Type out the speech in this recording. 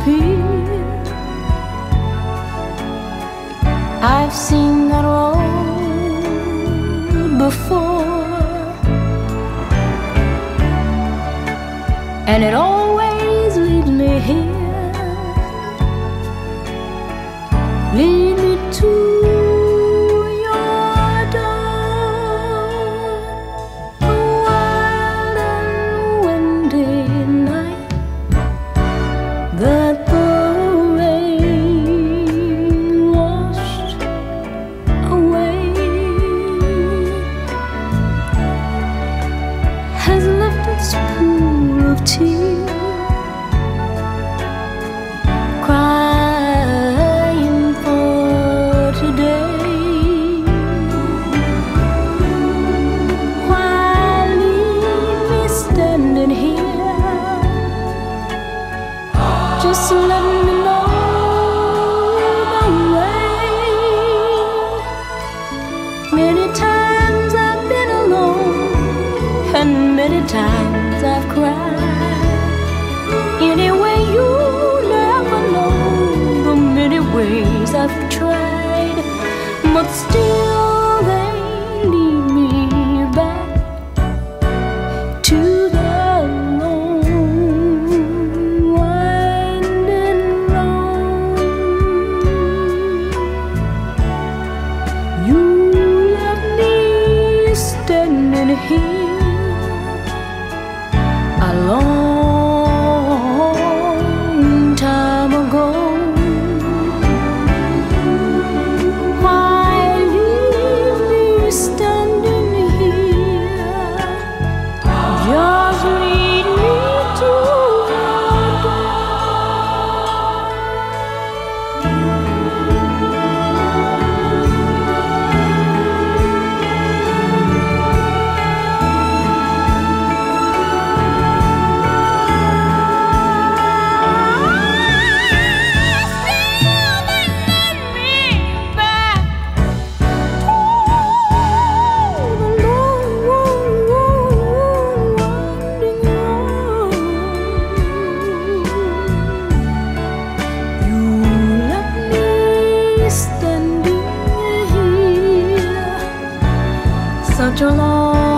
disappear. I've seen that road before, and it always leads me here, Leads me to. that's full of tears crying for today. Why leave me standing here just let me but still they lead me back to the long winding road. You left me standing here. natural